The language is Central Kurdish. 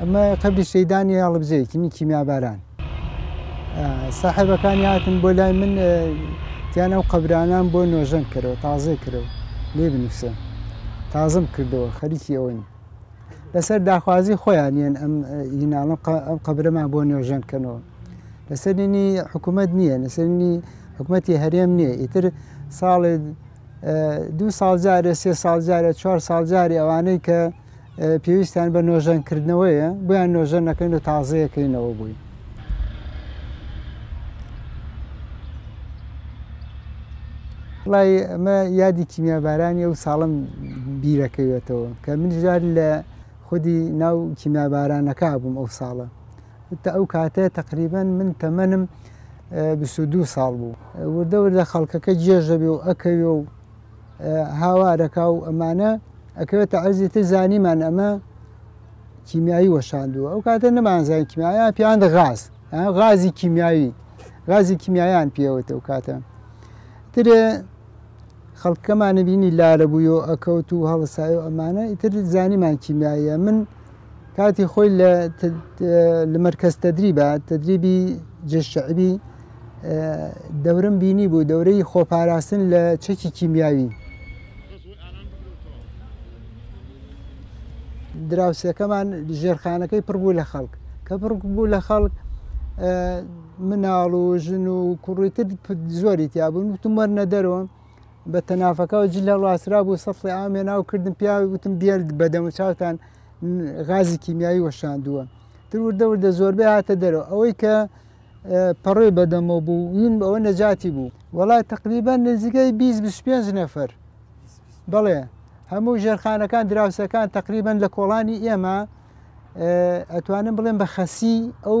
ئەمە قبلی شەیدانی هەڵبجەیەکی من کیمیاباران ساحبەکانی هاتن بۆ لای من تیان ئەو قەبرانان بۆ نۆژەن کردەوە تازەی کردەوە لێ بنووسن تازم کردەوە خەریکی ئەوەین لەسەر داخوازی خۆیان یەن ئەم ئیناڵم ئەم قەبرەمان بۆ نۆژەن کەنەوە لەسەرینی حکوومەت نییە لەسەرینی حکوومەتی هەرێم نییە ئیتر ساڵێ دوو ساڵ جارێ سێ ساڵ جارێ چوار ساڵ جاری ئەوانەی کە پێویستیان بە نۆژەنکردنەوەیە بۆیان نۆژە نەکەین و تازەیەکەینەوە بووین. وڵی ئەمە یادی کیمیابارانی ئەو ساڵم بیرەکەوێتەوە کە من ژار لە خودی ناو کیمیابارانەکە بووم ئەو ساڵە تا ئەو کاتە تەقریبەن من تەمەنم بیست و دوو ساڵ بوو وردە وردە خەڵکەکە جێژ دەبێ و ئەکەوێ و هاوارەکە و ئەمانە ئەکەوێتە عەرزی تر زانیمان ئەمە کیمیایی وەشاندووە ئەو کاتە نەمانزانین کیمایان پیان غاز غازی کیمیایی غازی کیمیایان پێوەتە و کاتە ترێ خەڵکەمانە بینی لارە بوویەوە ئەکەوت و هەڵسای و ئەمانە ئیتر زانیمان کیمیاییە من کاتی خۆی لە لمەرکەز تەدریبە تەدریبی جێشعبی دەورم بینی بوو دەورەی خۆپاراستن لە چەکی کیمیاوی دراوسەکەمان ژێرخانەکەی پڕبوو لە خەڵک کە پڕ بوو لە خەڵک مناڵ و ژن و کوڕیتر زۆری تیابوون وتم وەرنە دەرەوە بە تەنافەکە و جل هەڵواسرا بوو سەفڵی ئامێ ناو کردم پیا وتم دیێر بەدەم و چاوتان غازی کیمیایی وەشاندووە تروردە وردە زۆربەی هاتە دەرەوە ئەوەی کە پەڕۆی بەدەمەوە بوو وین بەوە نەجاتی بوو وڵا تقریبان نزیکەی 25 نەفەر بەڵێ هەموو ژێرخانەکان دراوسەکان تقریبان لە کۆڵانی ئێمە ئەتوانم بڵێن بە خەسی ئەو